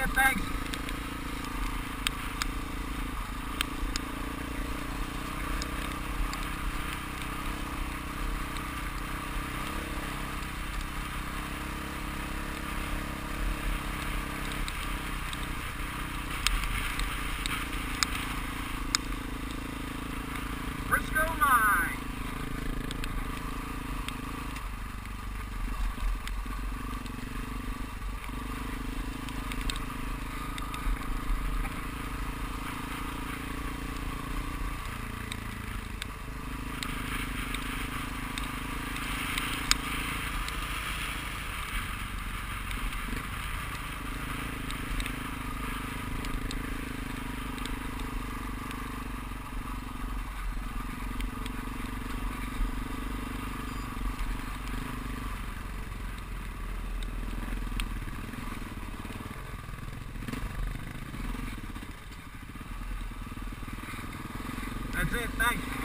Yeah, thanks. That's it, thanks.